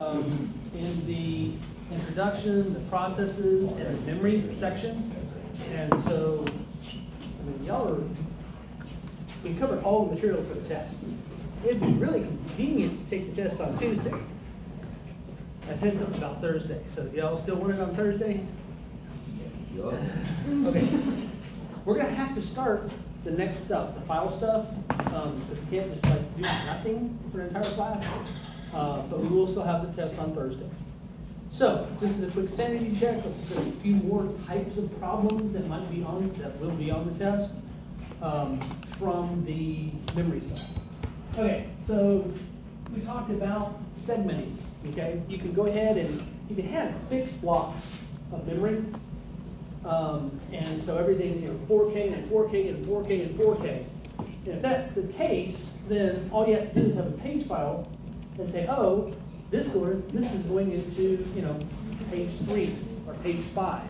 um, in the introduction, the processes, and the memory section. And so, I mean, y'all are, we covered all the material for the test. It'd be really convenient to take the test on Tuesday. I said something about Thursday, so y'all still want it on Thursday? Yes. okay. We're gonna have to start the next stuff, the file stuff. Um, we can't just like do nothing for an entire class. Uh, but we will still have the test on Thursday. So, this is a quick sanity check. Let's a few more types of problems that might be on, that will be on the test, um, from the memory side. Okay, so we talked about segmenting, okay? You can go ahead and, you can have fixed blocks of memory. Um, and so everything's, you know, 4K and 4K and 4K and 4K. And if that's the case, then all you have to do is have a page file and say, oh, this goes, this is going into, you know, page three or page five.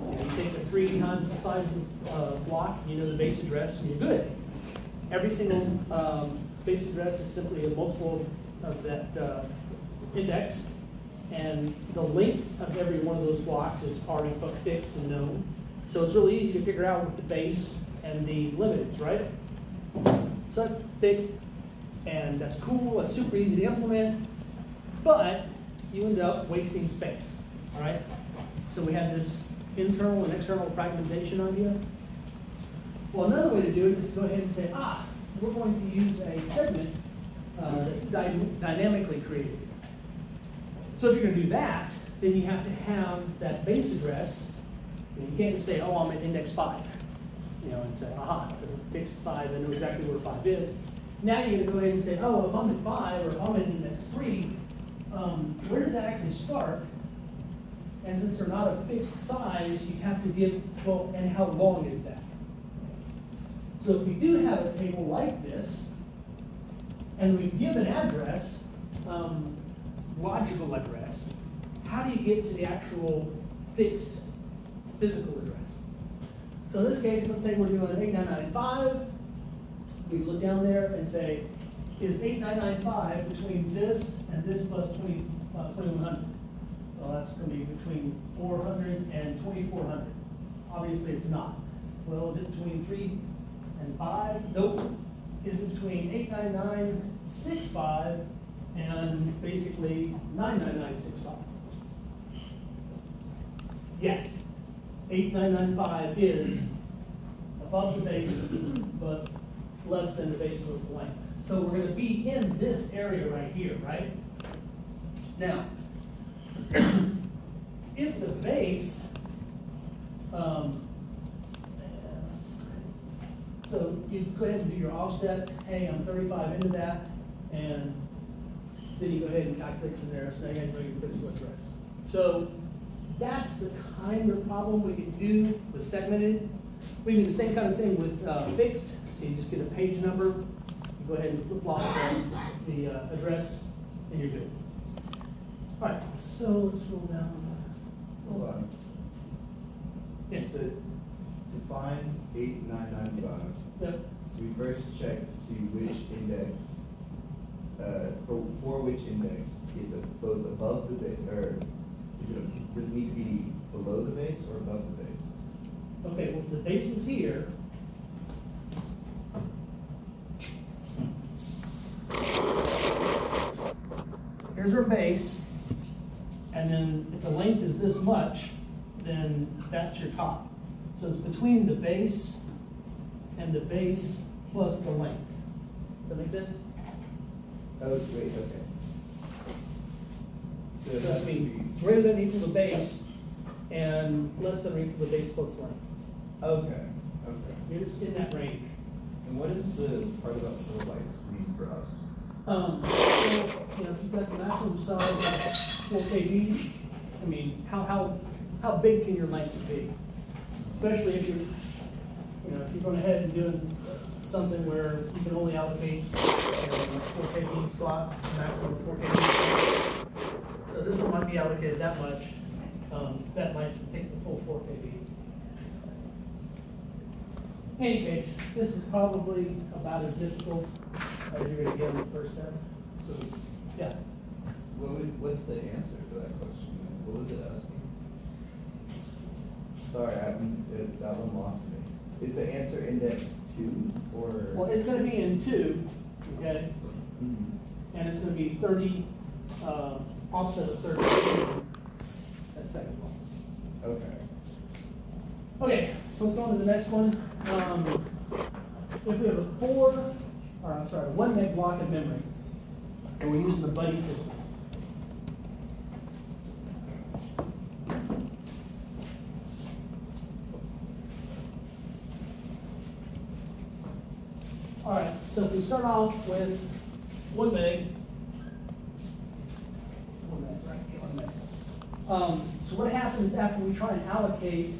And you take the three times the size of the uh, block, you know the base address, and you're good. Every single um, base address is simply a multiple of that uh, index, and the length of every one of those blocks is already fixed and known. So it's really easy to figure out what the base and the limit is, right? So that's fixed, and that's cool, that's super easy to implement, but you end up wasting space, all right? So we have this internal and external fragmentation idea. Well, another way to do it is to go ahead and say, ah, we're going to use a segment uh, that's dy dynamically created. So if you're going to do that, then you have to have that base address. And you can't just say, oh, I'm at index 5, you know, and say, aha, it's a fixed size, I know exactly where 5 is. Now you're going to go ahead and say, oh, if I'm at 5 or if I'm at index 3, um, where does that actually start? And since they're not a fixed size, you have to give, well, and how long is that? So if we do have a table like this, and we give an address, um, logical address, how do you get to the actual fixed physical address? So in this case, let's say we're doing 8995. We look down there and say, is 8995 between this and this plus 20, uh, 2100? Well, that's going to be between 400 and 2400. Obviously, it's not. Well, is it between 3 and 5? Nope. Is it between 89965 and basically 99965? Yes. 8995 is above the base, but less than the baseless length. So we're going to be in this area right here, right? Now, if the base, um, so you go ahead and do your offset, hey, I'm 35 into that, and then you go ahead and calculate from there, saying I know your physical address. So that's the kind of problem we can do with segmented. We can do the same kind of thing with uh, fixed. So you just get a page number, you go ahead and flip flop the, the uh, address, and you're good. All right, so let's roll down. Hold on. Yes. To, to find eight nine nine five, Yep. we first check to see which index, uh, for, for which index is it both above the base, or is it, does it need to be below the base or above the base? Okay, well, if the base is here. Here's our base, and then if the length is this much, then that's your top. So it's between the base and the base plus the length. Does that make sense? Oh, wait, okay. So So it that means be, greater than or equal to base and less than or equal to base plus length. okay, okay. You're just in that range. And what is the part about kilobytes mean for us? Um, so, you know, if you've got the maximum size of four KB, I mean, how, how, how big can your lengths be? Especially if you're, you know, if you're going ahead and doing something where you can only allocate, you know, four KB slots, maximum of four KB. So this one might be allocated that much, um, that might take the full four KB. In any case, this is probably about as difficult as you're gonna get on the first step. So, yeah. What would, what's the answer for that question? What was it asking? Sorry, I'm, it- that one lost me. Is the answer index two or? Well, it's gonna be in two, okay, Mhm. and it's gonna be thirty, uh, offset of thirty. That second one. Okay. Okay, so let's go on to the next one. Um, if we have a four, or I'm sorry, one meg block of memory, and we're using the buddy system. All right, so if we start off with one meg. One meg, right, one meg. Um, so what happens after we try and allocate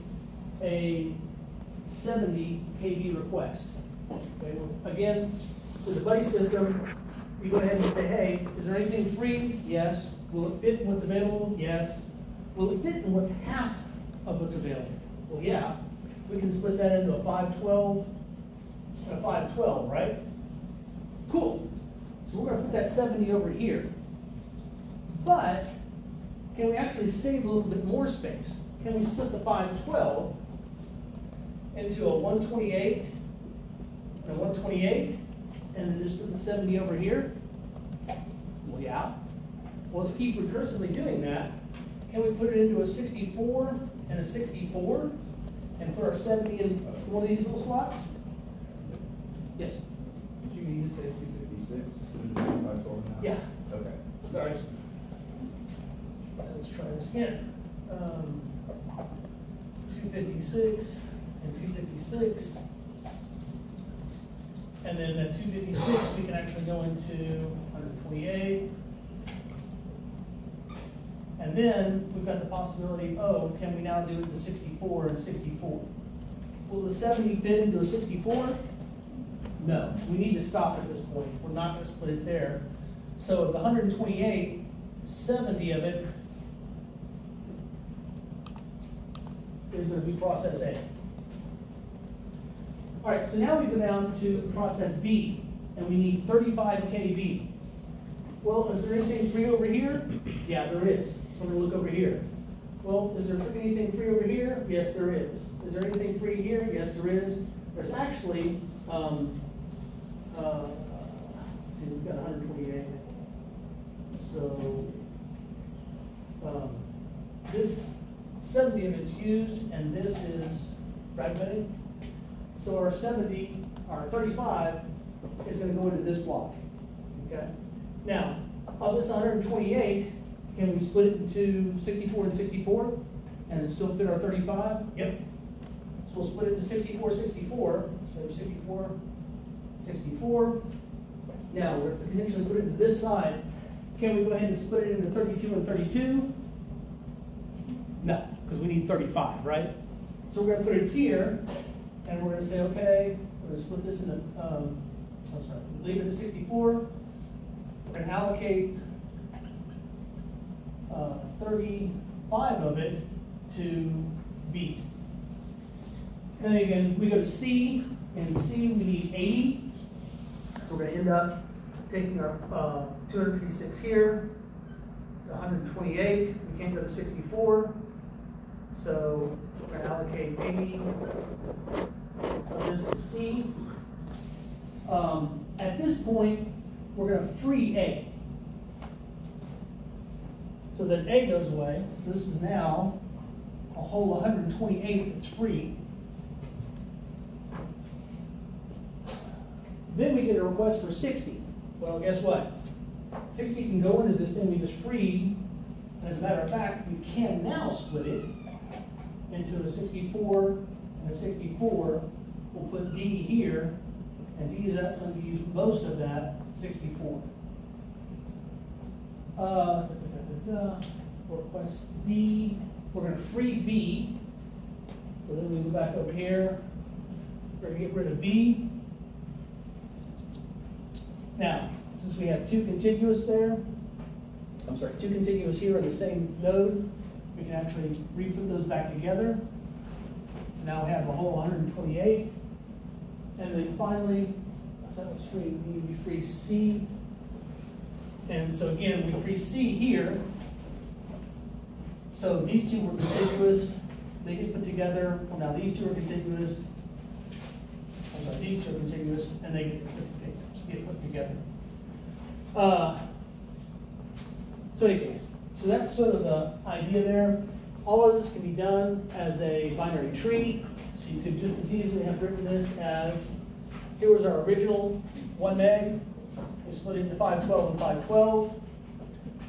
a seventy KB request? Okay, well, again, with the buddy system, you go ahead and say, hey, is there anything free? Yes. Will it fit in what's available? Yes. Will it fit in what's half of what's available? Well, yeah. We can split that into a 512 and a 512, right? Cool. So we're going to put that 70 over here. But can we actually save a little bit more space? Can we split the 512 into a 128 and a 128 and then just put the 70 over here? Well, yeah. Well, let's keep recursively doing that. Can we put it into a 64 and a 64 and put our 70 in one of these little slots? Yes. Did you mean to say 256? Yeah. Okay. Sorry. Let's try this again. Um, 256 and 256. And then at two fifty-six, we can actually go into hundred twenty-eight. And then we've got the possibility, oh, can we now do it to sixty-four and sixty-four? Will the seventy fit into a sixty-four? No, we need to stop at this point. We're not gonna split it there. So of the hundred and twenty-eight, seventy of it is gonna be process A. All right, so now we go down to process B, and we need thirty-five kb. Well, is there anything free over here? Yeah, there is. We're gonna look over here. Well, is there anything free over here? Yes, there is. Is there anything free here? Yes, there is. There's actually, um, uh, let's see, we've got hundred twenty-eight. So, um, this seventy of it's used, and this is fragmented. So our seventy, our thirty-five is gonna go into this block, okay? Now, of this hundred and twenty-eight, can we split it into sixty-four and sixty-four, and then still fit our thirty-five? Yep. So we'll split it into 64, 64. so 64, 64. Now, we're potentially put it into this side, can we go ahead and split it into thirty-two and thirty-two? No, because we need thirty-five, right? So we're gonna put it here, and we're gonna say, okay, we're gonna split this into, um, I'm sorry, leave it at sixty-four. We're gonna allocate, uh, thirty-five of it to B. And then again, we go to C, and C, we need eighty. So we're gonna end up taking our, uh, two hundred fifty-six here, to hundred and twenty-eight, we can't go to sixty-four. So we're gonna allocate eighty of this to C. Um, at this point, we're gonna free A. So that A goes away, so this is now a whole hundred and twenty-eight that's free. Then we get a request for sixty. Well, guess what? Sixty can go into this thing we just freed. As a matter of fact, we can now split it into a sixty-four and sixty-four. We'll put D here, and D is going to use most of that sixty-four. Uh, da, da, da, request D, we're gonna free B. So then we go back over here, we're gonna get rid of B. Now, since we have two contiguous there, I'm sorry, two contiguous here on the same node, we can actually re-put those back together. Now we have a whole hundred and twenty-eight. And then finally, that was free, we free C. And so again, we free C here. So these two were contiguous, they get put together, now these two are contiguous. These two are contiguous, and they get put, get put together. Uh, So anyways, so that's sort of the idea there. All of this can be done as a binary tree, so you could just as easily have written this as, here was our original one meg, we split it into five twelve and five twelve,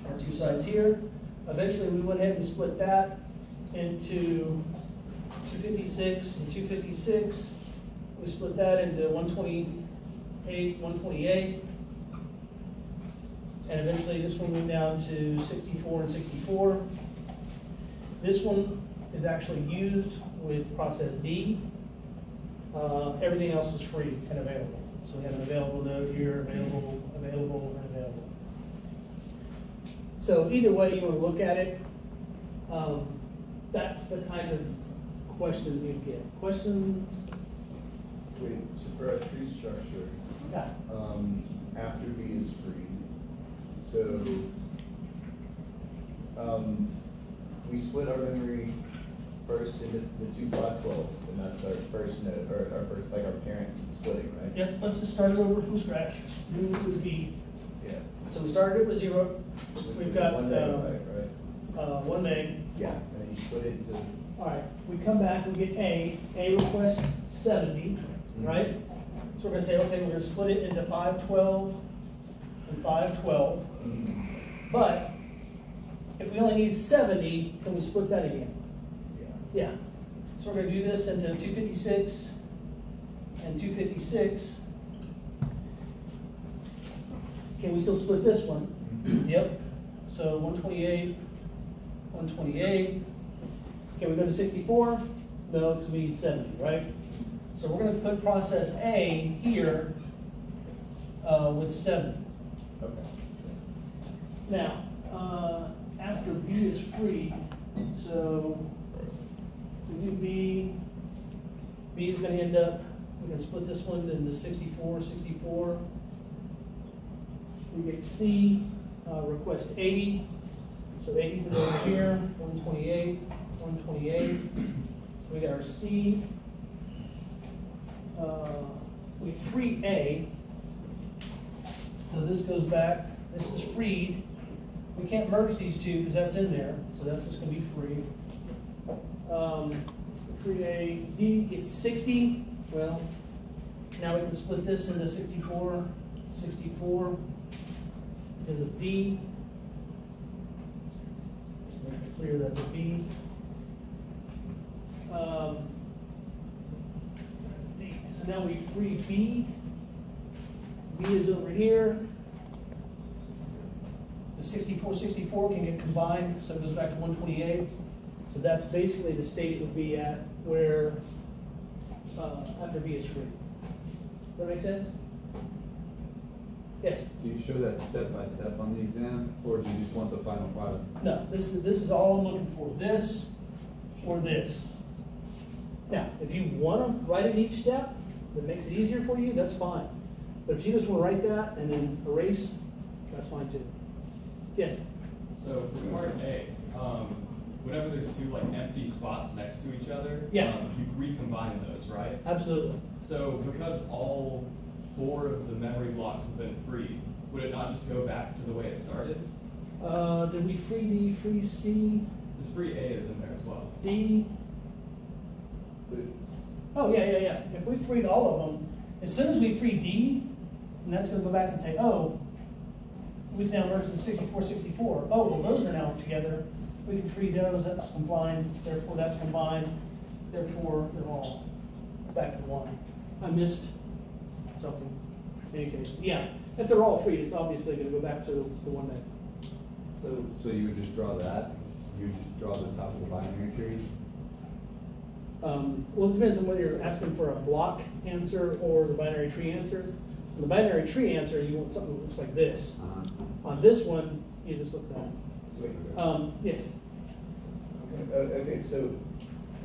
our two sides here. Eventually, we went ahead and split that into two fifty-six and two fifty-six. We split that into one twenty-eight, one twenty-eight. And eventually, this one went down to sixty-four and sixty-four. This one is actually used with process D. Uh, everything else is free and available. So we have an available node here, available, available, and available. So either way you want to look at it, um, that's the kind of question you get. Questions? Wait, so for our tree structure, Yeah. um, after B is free, so, um, we split our memory first into the two five twelves, and that's our first node, or our first, like our parent splitting, right? Yep, let's just start it over from scratch. New would be, Yeah. so we started it with zero. We've got, One uh, megabyte, right? uh, one meg. Yeah. And then you split it into, All right, we come back, we get A, A requests seventy, right? So we're gonna say, okay, we're gonna split it into five twelve and five twelve. But if we only need seventy, can we split that again? yeah. Yeah. So we're gonna do this into two fifty-six and two fifty-six. Can we still split this one? Yep. So one twenty-eight, one twenty-eight. Can we go to sixty-four? No, because we need seventy, right? So we're gonna put process A here, uh, with seventy. Okay. Now, uh, after B is free, so we do B, B is gonna end up, we can split this one into 64, 64. We get C, uh, request eighty, so eighty can go over here, one twenty-eight, one twenty-eight. So we got our C. Uh, we free A, so this goes back, this is freed. We can't merge these two because that's in there, so that's just gonna be free. Um, free A, D gets sixty, well, now we can split this into 64, 64 is a D. Just make it clear that's a B. Um, D. So now we free B. B is over here. The 64, 64 can get combined, so it goes back to one twenty-eight. So that's basically the state it would be at where, uh, after B is free. Does that make sense? Yes? Do you show that step by step on the exam, or do you just want the final product? No, this is, this is all I'm looking for, this or this. Now, if you wanna write it each step, that makes it easier for you, that's fine. But if you just wanna write that and then erase, that's fine too. Yes? So for part A, um, whenever there's two like empty spots next to each other, Yeah. um, you recombine those, right? Absolutely. So because all four of the memory blocks have been free, would it not just go back to the way it started? Uh, did we free D, free C, This free A is in there as well. D? Oh, yeah, yeah, yeah. If we freed all of them, as soon as we free D, and that's gonna go back and say, oh, we've now merged the 64, 64. Oh, well, those are now together. We can free those, that's combined, therefore that's combined, therefore they're all back to one. I missed something. In any case, yeah, if they're all free, it's obviously gonna go back to the one that, So, So you would just draw that, you would just draw the top of the binary tree? Um, well, it depends on whether you're asking for a block answer or the binary tree answer. On the binary tree answer, you want something that looks like this. Uh-huh. On this one, you just look down. wait, Um, yes, Uh, okay, so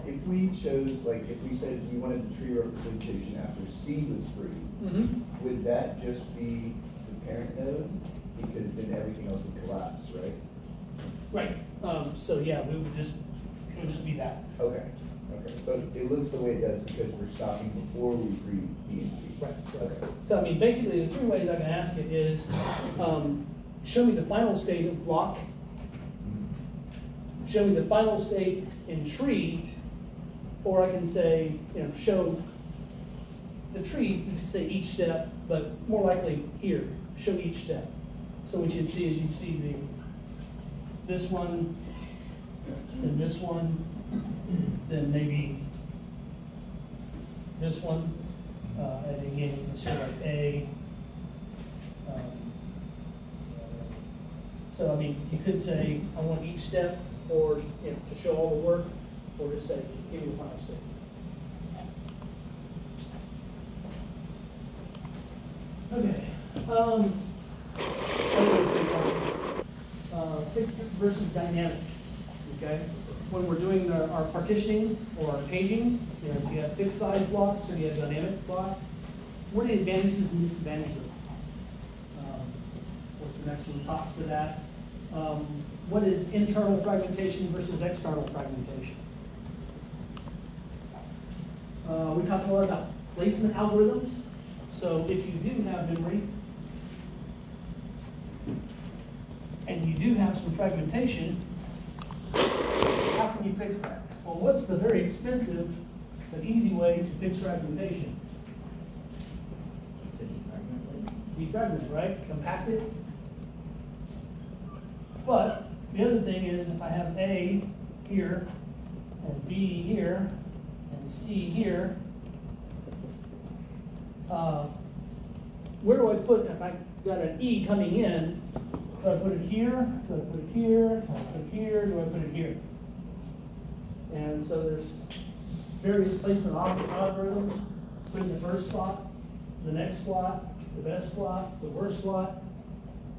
if we chose, like, if we said we wanted the tree representation after C was free, mm-hmm. would that just be the parent node? because then everything else would collapse, right? Right, um, so yeah, we would just, it would just be that. Okay, okay, but it looks the way it does because we're stopping before we read B and C. Right, Okay. So I mean, basically, the three ways I can ask it is, um, show me the final state of block, show me the final state in tree, or I can say, you know, show the tree, you could say each step, but more likely here, show each step. So what you'd see is you'd see the, this one, then this one, then maybe this one, uh, and again, you can show like A. um, So I mean, you could say, I want each step, or, you know, to show all the work, or just say, give me the final step. Okay, um, uh, fixed versus dynamic, okay? When we're doing our our partitioning or our paging, you know, you have fixed size blocks or you have dynamic blocks. What are the advantages and disadvantages of them? Um, What's the next one talks to that? Um, what is internal fragmentation versus external fragmentation? Uh, we talked a lot about placement algorithms. So if you do have memory, and you do have some fragmentation, how can you fix that? Well, what's the very expensive but easy way to fix fragmentation? Defragment, right? Compact it. But the other thing is if I have A here and B here and C here, uh, where do I put, if I got an E coming in, do I put it here? Do I put it here? Do I put it here? Do I put it here? And so there's various placement al- algorithms, putting the first slot, the next slot, the best slot, the worst slot.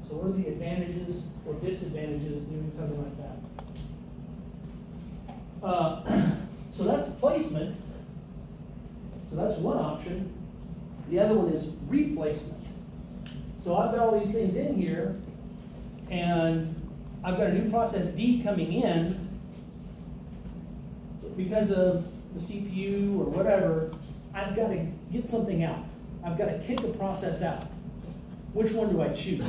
So what are the advantages or disadvantages doing something like that? Uh, so that's placement. So that's one option. The other one is replacement. So I've got all these things in here, and I've got a new process D coming in. Because of the CPU or whatever, I've got to get something out. I've got to kick the process out. Which one do I choose?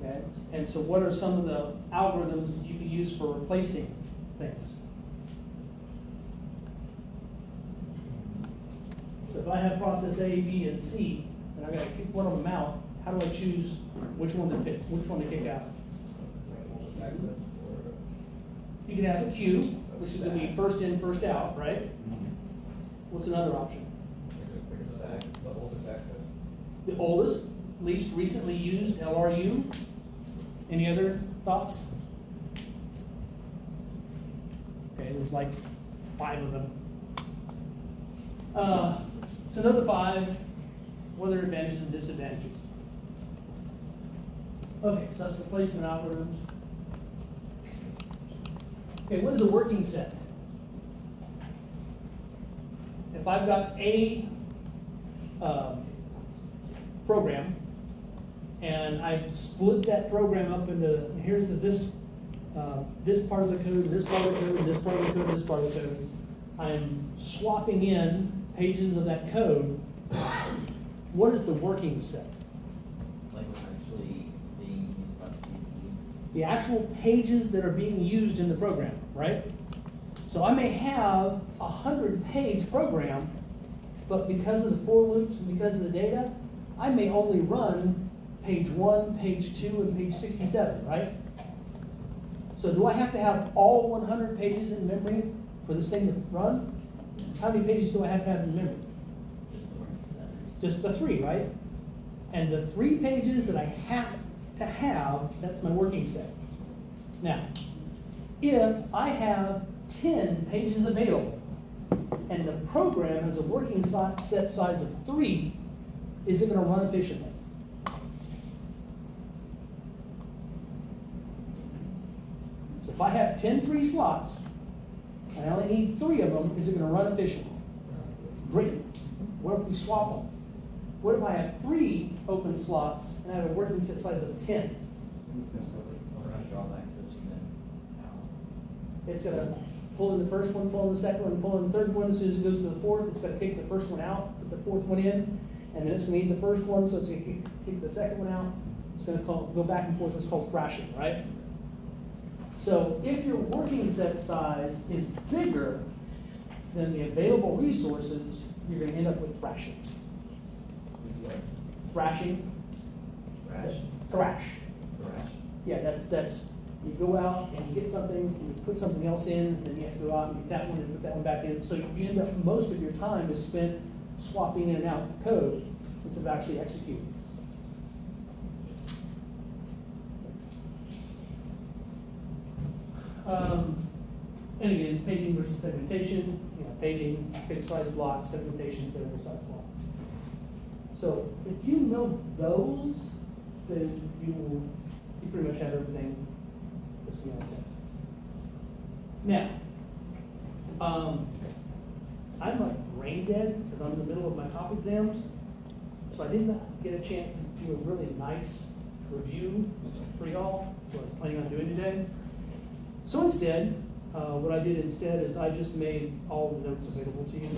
Okay? And so what are some of the algorithms you can use for replacing things? So if I have process A, B, and C, and I gotta kick one of them out, how do I choose which one to pick, which one to kick out? Access. You can have a queue, which is gonna be first in, first out, right? Mm-hmm. What's another option? The oldest access. The oldest, least recently used LRU. Any other thoughts? Okay, there's like five of them. Uh, so another five, what are their advantages and disadvantages? Okay, so that's replacement algorithms. Okay, what is a working set? If I've got a um, program, and I've split that program up into, here's the, this, uh, this part of the code, this part of the code, this part of the code, this part of the code. I'm swapping in pages of that code. What is the working set? like actually being used by the CPU. The actual pages that are being used in the program, right? So I may have a hundred page program, but because of the for loops and because of the data, I may only run page one, page two, and page sixty-seven, right? So do I have to have all one hundred pages in memory for this thing to run? How many pages do I have to have in memory? Just the working set. Just the three, right? And the three pages that I have to have, that's my working set. Now, if I have ten pages available, and the program has a working set size of three, is it gonna run efficiently? So if I have ten free slots, and I only need three of them, is it gonna run efficiently? Great. What if we swap them? What if I have three open slots and I have a working set size of ten? Or a drawback switching them out. It's gonna pull in the first one, pull in the second one, pull in the third one, as soon as it goes to the fourth, it's gonna kick the first one out, put the fourth one in, and then it's gonna need the first one, so it's gonna kick, kick the second one out. It's gonna call, go back and forth, it's called thrashing, right? So if your working set size is bigger than the available resources, you're gonna end up with thrashing. Thrashing, Rash, thrash. rash. Yeah, that's, that's, you go out and you get something, and you put something else in, and then you have to go out and get that one and put that one back in. So you end up, most of your time is spent swapping in and out code instead of actually executing. Um, and again, paging versus segmentation, you know, paging, fixed size blocks, segmentation, variable size blocks. So if you know those, then you will, you pretty much have everything that's going on test. Now, um, I'm like brain dead because I'm in the middle of my top exams, so I did not get a chance to do a really nice review for y'all, so I'm planning on doing today. So instead, uh, what I did instead is I just made all the notes available to you.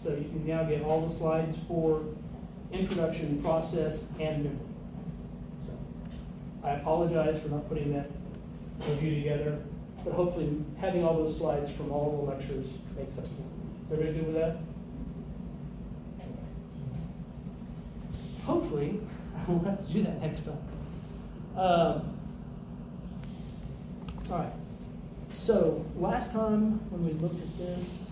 So you can now get all the slides for introduction, process, and memory. So I apologize for not putting that review together, but hopefully having all those slides from all the lectures makes sense. Everybody good with that? Hopefully, I won't have to do that next time. Um, all right. So last time when we looked at this,